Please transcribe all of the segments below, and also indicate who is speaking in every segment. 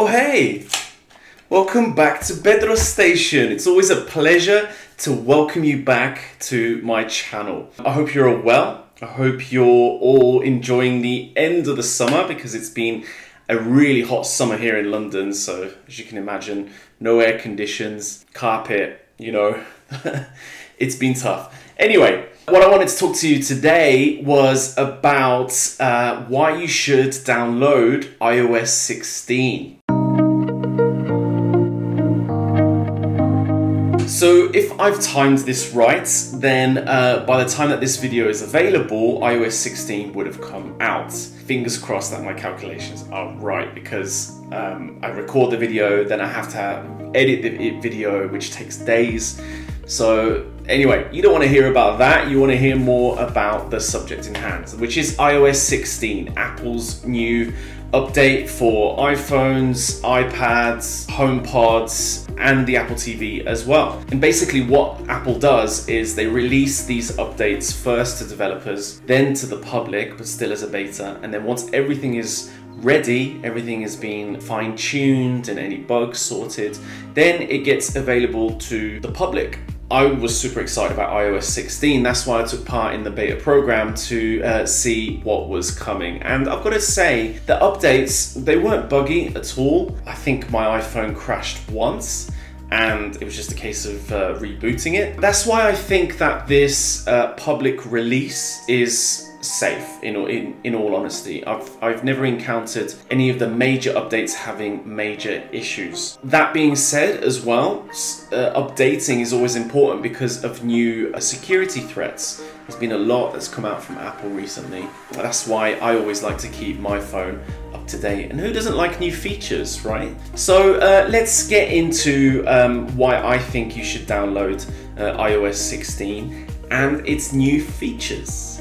Speaker 1: Oh, hey! Welcome back to Petros Station. It's always a pleasure to welcome you back to my channel. I hope you're all well. I hope you're all enjoying the end of the summer because it's been a really hot summer here in London. So, as you can imagine, no air conditions, carpet, you know, it's been tough. Anyway, what I wanted to talk to you today was about uh, why you should download iOS 16. So if I've timed this right, then uh, by the time that this video is available, iOS 16 would have come out. Fingers crossed that my calculations are right because um, I record the video, then I have to edit the video, which takes days. So anyway, you don't want to hear about that. You want to hear more about the subject in hand, which is iOS 16, Apple's new update for iPhones, iPads, HomePods, and the Apple TV as well. And basically what Apple does is they release these updates first to developers, then to the public, but still as a beta. And then once everything is ready, everything has been fine tuned and any bugs sorted, then it gets available to the public. I was super excited about iOS 16. That's why I took part in the beta program to uh, see what was coming. And I've got to say, the updates, they weren't buggy at all. I think my iPhone crashed once and it was just a case of uh, rebooting it. That's why I think that this uh, public release is safe in, in, in all honesty. I've, I've never encountered any of the major updates having major issues. That being said as well, uh, updating is always important because of new uh, security threats. There's been a lot that's come out from Apple recently. That's why I always like to keep my phone up to date. And who doesn't like new features, right? So uh, let's get into um, why I think you should download uh, iOS 16 and its new features.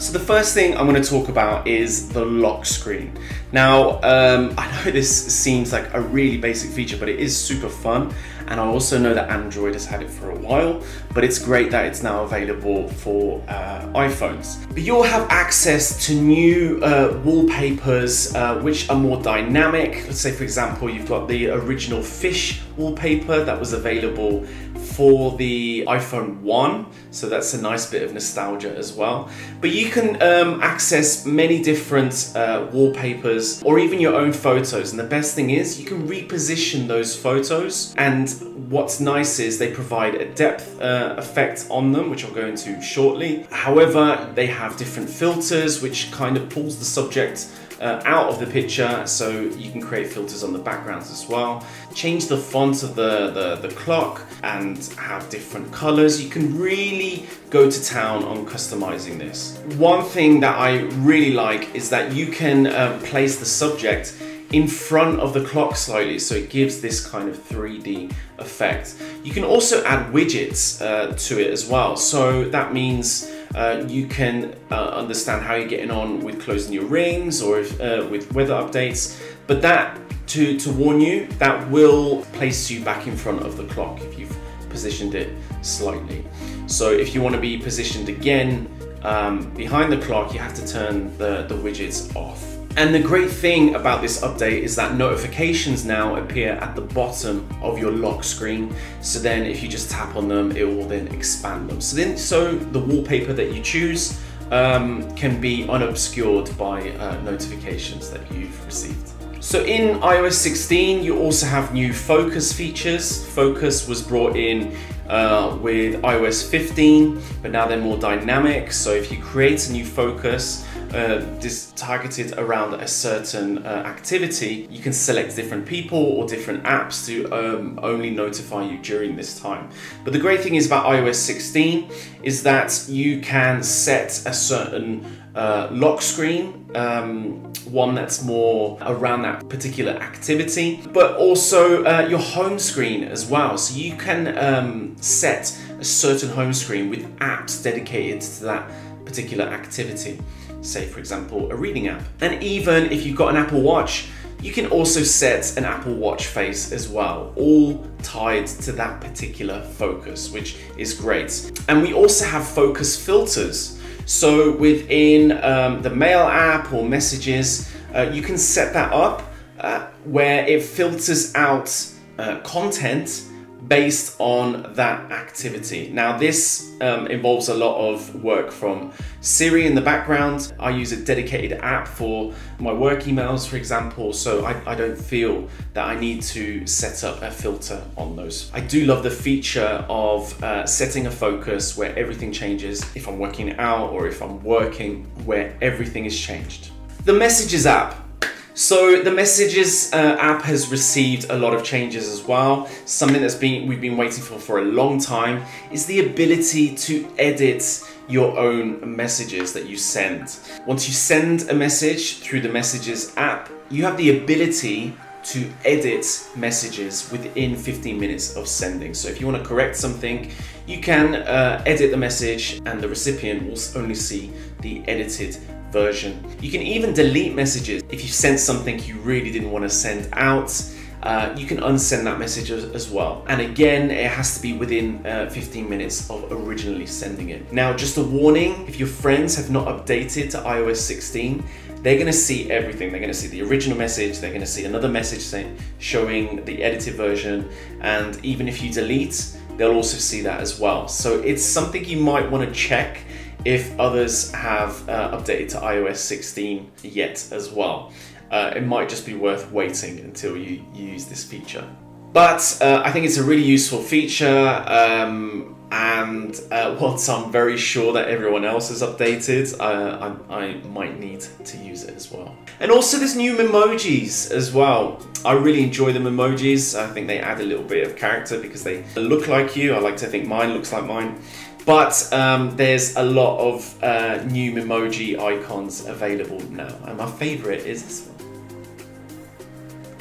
Speaker 1: So the first thing I'm going to talk about is the lock screen. Now, um, I know this seems like a really basic feature, but it is super fun. And I also know that Android has had it for a while, but it's great that it's now available for uh, iPhones. But you'll have access to new uh, wallpapers, uh, which are more dynamic. Let's say, for example, you've got the original fish wallpaper that was available for the iPhone 1, so that's a nice bit of nostalgia as well. But you can um, access many different uh, wallpapers or even your own photos, and the best thing is you can reposition those photos. And what's nice is they provide a depth uh, effect on them, which I'll go into shortly. However, they have different filters, which kind of pulls the subject uh, out of the picture so you can create filters on the backgrounds as well. Change the font of the, the, the clock and have different colors. You can really go to town on customizing this. One thing that I really like is that you can uh, place the subject in front of the clock slightly so it gives this kind of 3D effect. You can also add widgets uh, to it as well. So that means uh, you can uh, understand how you're getting on with closing your rings or if, uh, with weather updates. But that, to, to warn you, that will place you back in front of the clock if you've positioned it slightly. So if you want to be positioned again um, behind the clock, you have to turn the, the widgets off. And the great thing about this update is that notifications now appear at the bottom of your lock screen. So then if you just tap on them, it will then expand them. So then, so the wallpaper that you choose um, can be unobscured by uh, notifications that you've received. So in iOS 16, you also have new focus features. Focus was brought in uh, with iOS 15, but now they're more dynamic. So if you create a new focus, uh, targeted around a certain uh, activity, you can select different people or different apps to um, only notify you during this time. But the great thing is about iOS 16 is that you can set a certain uh, lock screen, um, one that's more around that particular activity, but also uh, your home screen as well. So you can um, set a certain home screen with apps dedicated to that particular activity say for example a reading app. And even if you've got an Apple Watch, you can also set an Apple Watch face as well, all tied to that particular focus, which is great. And we also have focus filters. So within um, the Mail app or Messages, uh, you can set that up uh, where it filters out uh, content based on that activity. Now this um, involves a lot of work from Siri in the background. I use a dedicated app for my work emails, for example, so I, I don't feel that I need to set up a filter on those. I do love the feature of uh, setting a focus where everything changes if I'm working out or if I'm working, where everything is changed. The Messages app so the Messages uh, app has received a lot of changes as well. Something that's been we've been waiting for for a long time is the ability to edit your own messages that you send. Once you send a message through the Messages app, you have the ability to edit messages within 15 minutes of sending. So if you want to correct something, you can uh, edit the message and the recipient will only see the edited version. You can even delete messages if you sent something you really didn't want to send out. Uh, you can unsend that message as, as, well. And again, it has to be within uh, 15 minutes of originally sending it. Now, just a warning, if your friends have not updated to iOS 16, they're gonna see everything. They're gonna see the original message, they're gonna see another message saying, showing the edited version, and even if you delete, they'll also see that as well. So it's something you might wanna check if others have uh, updated to iOS 16 yet as well. Uh, it might just be worth waiting until you use this feature. But uh, I think it's a really useful feature um, and uh, once I'm very sure that everyone else has updated, uh, I, I, might need to use it as well. And also there's new emojis as well. I really enjoy the emojis. I think they add a little bit of character because they look like you. I like to think mine looks like mine. But um, there's a lot of uh, new Memoji icons available now, and my favorite is this one.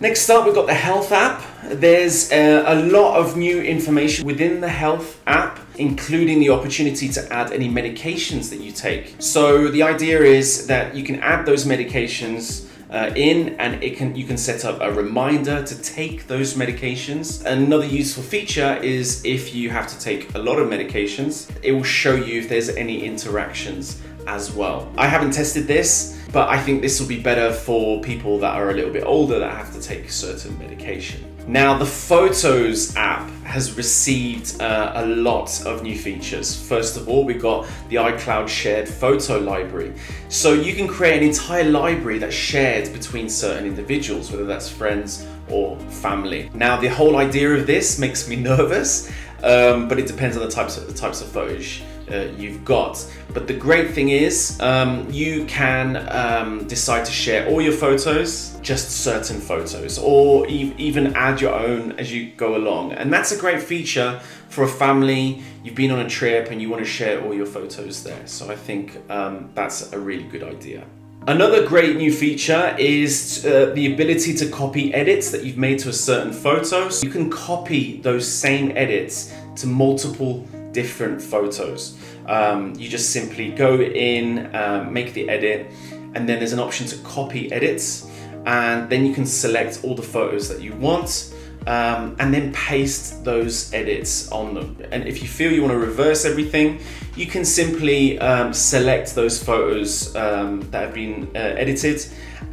Speaker 1: Next up, we've got the Health app. There's uh, a lot of new information within the Health app, including the opportunity to add any medications that you take. So the idea is that you can add those medications uh, in and it can you can set up a reminder to take those medications. Another useful feature is if you have to take a lot of medications, it will show you if there's any interactions as well. I haven't tested this, but I think this will be better for people that are a little bit older that have to take certain medication. Now, the Photos app has received uh, a lot of new features. First of all, we've got the iCloud shared photo library. So you can create an entire library that's shared between certain individuals, whether that's friends or family. Now, the whole idea of this makes me nervous, um, but it depends on the types of the types of photos uh, you've got. But the great thing is um, you can um, decide to share all your photos, just certain photos, or e even add your own as you go along. And that's a great feature for a family. You've been on a trip and you want to share all your photos there. So I think um, that's a really good idea. Another great new feature is uh, the ability to copy edits that you've made to a certain photo. So you can copy those same edits to multiple different photos. Um, you just simply go in, um, make the edit, and then there's an option to copy edits, and then you can select all the photos that you want, um, and then paste those edits on them. And if you feel you want to reverse everything, you can simply um, select those photos um, that have been uh, edited,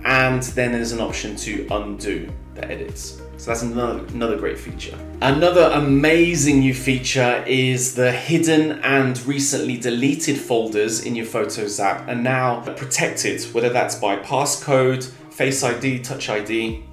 Speaker 1: and then there's an option to undo the edits. So that's another, another great feature. Another amazing new feature is the hidden and recently deleted folders in your Photos app are now protected, whether that's by passcode, Face ID, Touch ID.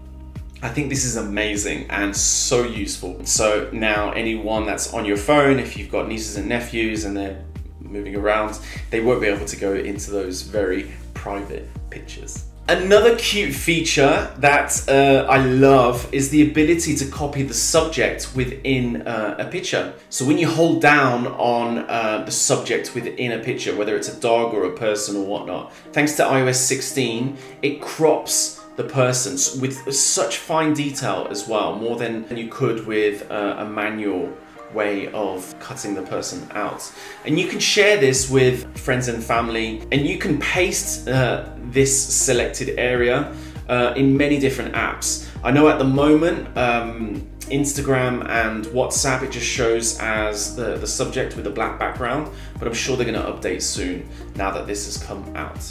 Speaker 1: I think this is amazing and so useful. So now anyone that's on your phone, if you've got nieces and nephews and they're moving around, they won't be able to go into those very private pictures. Another cute feature that uh, I love is the ability to copy the subject within uh, a picture. So when you hold down on uh, the subject within a picture, whether it's a dog or a person or whatnot, thanks to iOS 16, it crops the person with such fine detail as well, more than you could with uh, a manual way of cutting the person out. And you can share this with friends and family, and you can paste uh, this selected area uh, in many different apps. I know at the moment, um, Instagram and WhatsApp, it just shows as the, the subject with a black background, but I'm sure they're gonna update soon now that this has come out.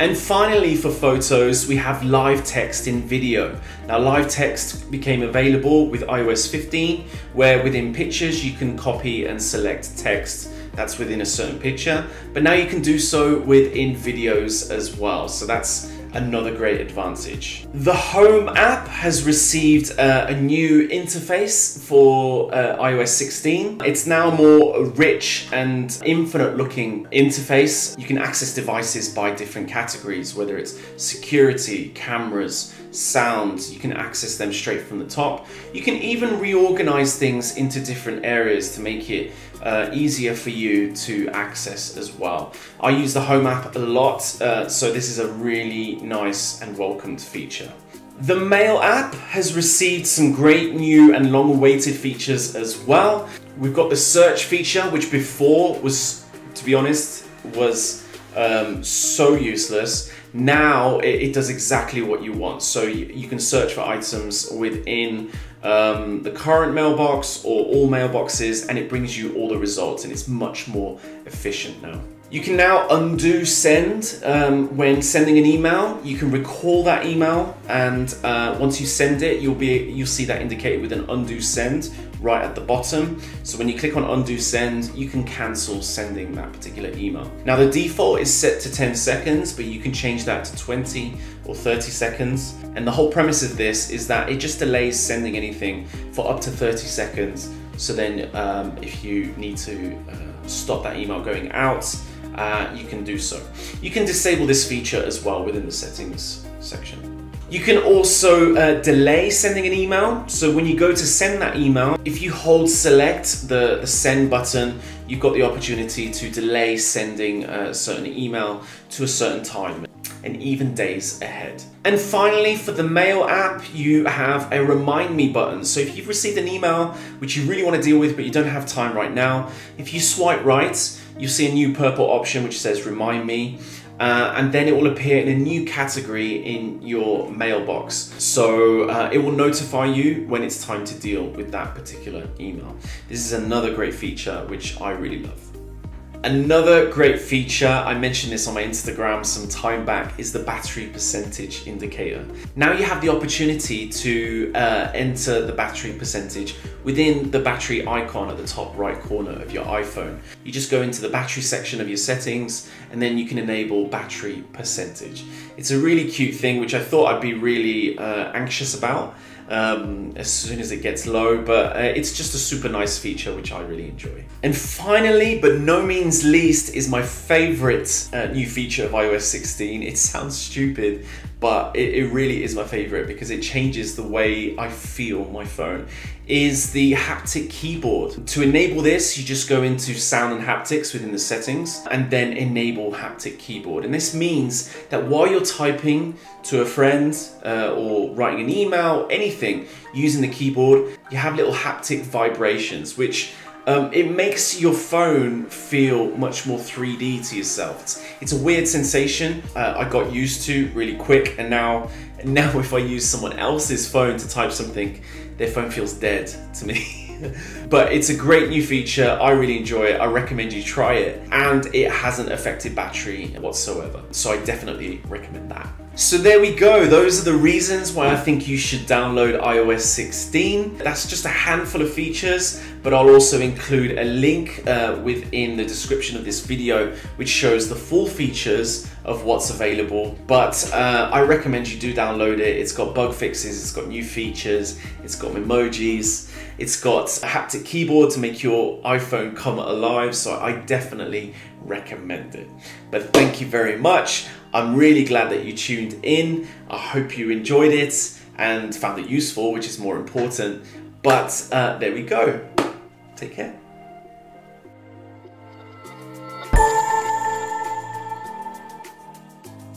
Speaker 1: And finally for photos, we have live text in video. Now live text became available with iOS 15, where within pictures you can copy and select text that's within a certain picture, but now you can do so within videos as well. So that's another great advantage. The Home app has received uh, a new interface for uh, iOS 16. It's now more rich and infinite looking interface. You can access devices by different categories, whether it's security, cameras, sound, you can access them straight from the top. You can even reorganize things into different areas to make it uh, easier for you to access as well. I use the Home app a lot, uh, so this is a really nice and welcomed feature. The Mail app has received some great new and long awaited features as well. We've got the search feature, which before was, to be honest, was um, so useless. Now it, it, does exactly what you want. So you, you can search for items within um, the current mailbox or all mailboxes and it brings you all the results and it's much more efficient now. You can now undo send um, when sending an email. You can recall that email, and uh, once you send it, you'll be you'll see that indicated with an undo send right at the bottom. So when you click on undo send, you can cancel sending that particular email. Now the default is set to 10 seconds, but you can change that to 20 or 30 seconds. And the whole premise of this is that it just delays sending anything for up to 30 seconds. So then um, if you need to uh, stop that email going out, uh, you can do so. You can disable this feature as well within the settings section. You can also uh, delay sending an email. So when you go to send that email, if you hold select the, the send button, you've got the opportunity to delay sending a certain email to a certain time and even days ahead. And finally, for the Mail app, you have a Remind Me button. So if you've received an email which you really want to deal with but you don't have time right now, if you swipe right, you'll see a new purple option which says Remind Me. Uh, and then it will appear in a new category in your mailbox. So uh, it will notify you when it's time to deal with that particular email. This is another great feature which I really love. Another great feature, I mentioned this on my Instagram some time back, is the battery percentage indicator. Now you have the opportunity to uh, enter the battery percentage within the battery icon at the top right corner of your iPhone. You just go into the battery section of your settings and then you can enable battery percentage. It's a really cute thing which I thought I'd be really uh, anxious about um, as soon as it gets low, but uh, it's just a super nice feature which I really enjoy. And finally, but no means least, is my favorite uh, new feature of iOS 16. It sounds stupid, but it, it, really is my favorite because it changes the way I feel my phone, is the haptic keyboard. To enable this, you just go into sound and haptics within the settings and then enable haptic keyboard. And this means that while you're typing to a friend uh, or writing an email, anything, using the keyboard, you have little haptic vibrations, which um, it makes your phone feel much more 3D to yourself. It's, it's a weird sensation uh, I got used to really quick and now, now if I use someone else's phone to type something, their phone feels dead to me. but it's a great new feature. I really enjoy it. I recommend you try it. And it hasn't affected battery whatsoever. So I definitely recommend that. So there we go. Those are the reasons why I think you should download iOS 16. That's just a handful of features, but I'll also include a link uh, within the description of this video, which shows the full features of what's available. But uh, I recommend you do download it. It's got bug fixes, it's got new features, it's got emojis, it's got a haptic keyboard to make your iPhone come alive. So I definitely recommend it. But thank you very much. I'm really glad that you tuned in. I hope you enjoyed it and found it useful, which is more important. But uh, there we go. Take care.